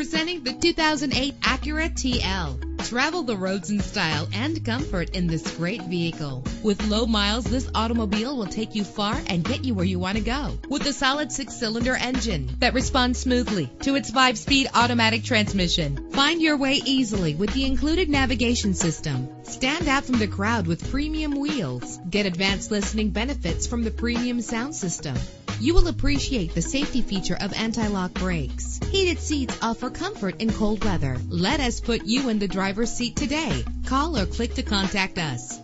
Introducing the 2008 Acura TL. Travel the roads in style and comfort in this great vehicle. With low miles, this automobile will take you far and get you where you want to go. With a solid six cylinder engine that responds smoothly to its five speed automatic transmission. Find your way easily with the included navigation system. Stand out from the crowd with premium wheels. Get advanced listening benefits from the premium sound system. You will appreciate the safety feature of anti-lock brakes. Heated seats offer comfort in cold weather. Let us put you in the driver's seat today. Call or click to contact us.